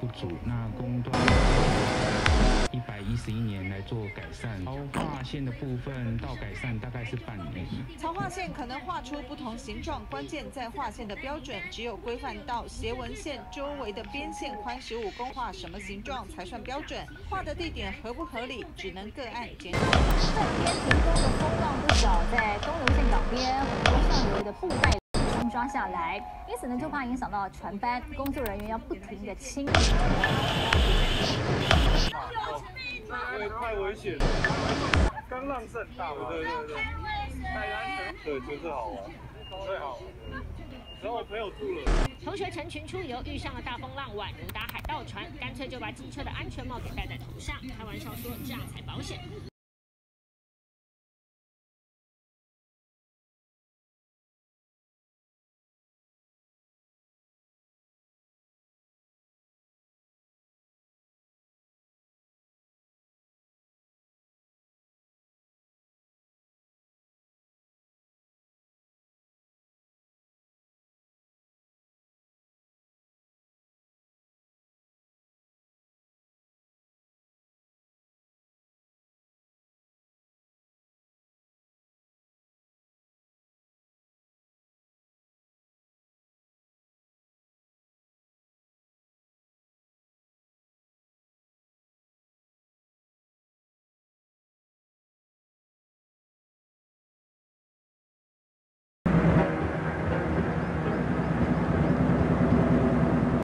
不足，那工段一百一十一年来做改善，超画线的部分到改善大概是半年。槽画线可能画出不同形状，关键在画线的标准，只有规范到斜纹线周围的边线宽十五公画什么形状才算标准，画的地点合不合理，只能个案检讨。这天停工的风浪不小，在东流线港边很多上游的布袋冲刷下来，因此呢就怕影响到船班，工作人员要不停的清理。太危险了，刚浪是很大嘛，对对对，太安全，对，就是好。玩，最好。然后我朋友住了。同学成群出游，遇上了。大风浪，宛如搭海盗船，干脆就把机车的安全帽给戴在头上，开玩笑说这样才保险。